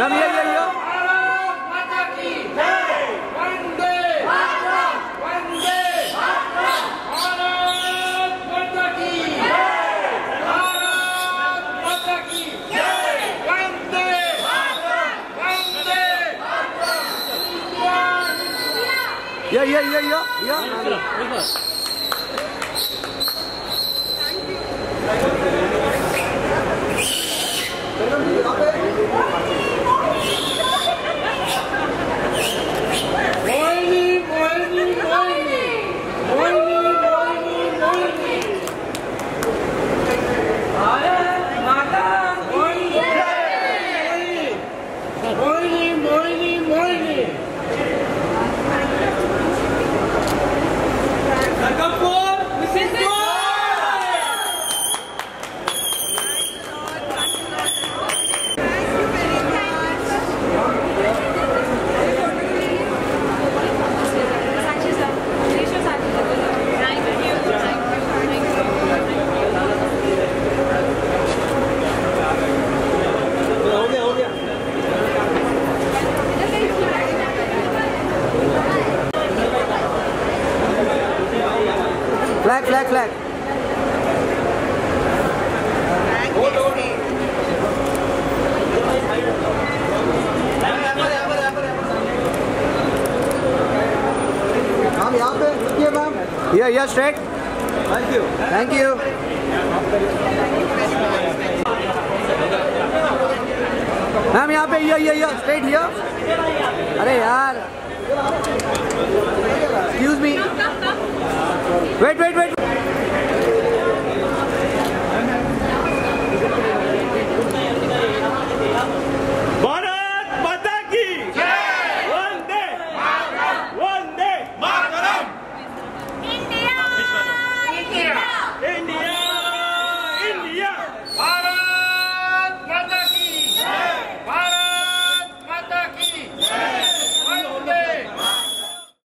남 이야기하려? Yeah, yeah, yeah, yeah, yeah. Flag flag flag यहाँ पे रुकिए ma'am yeah yeah straight thank you thank you ma'am यहाँ पे ये ये ये straight here Wait, wait, wait.